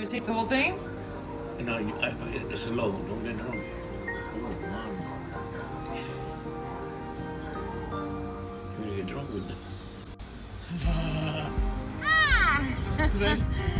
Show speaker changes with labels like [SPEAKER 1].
[SPEAKER 1] going to take the whole thing?
[SPEAKER 2] No, you, I, it's a loan. Don't get home. Oh, man. You're gonna get drunk with it.
[SPEAKER 1] ah!